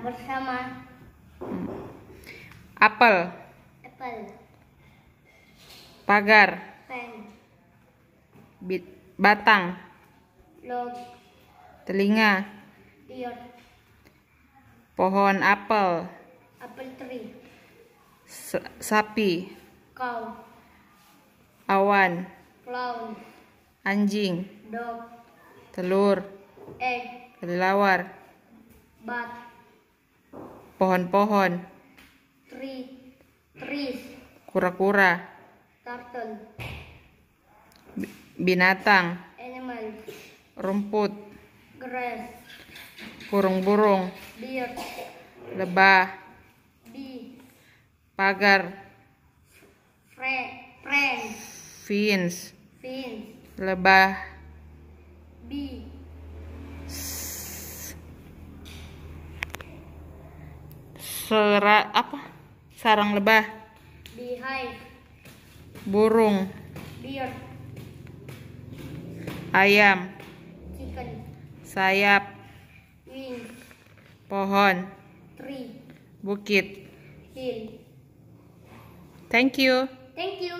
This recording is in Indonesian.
bersama. Apel, apple, pagar, pen, bi- batang, log, telinga, ear, pohon apel, apple tree, s- sapi, cow, awan, clown, anjing, dog, telur, egg, kelelawar, bat, pohon-pohon, tree, trees, kura-kura, turtle, bi- binatang, animal, rumput, grass, burung-burung, bird, lebah, bee, pagar, friend, friend, fins, fins, lebah, bee, sera apa? Sarang lebah, beehive, burung, bird, ayam, chicken, sayap, wings, pohon, tree, bukit. hill. Thank you. Thank you.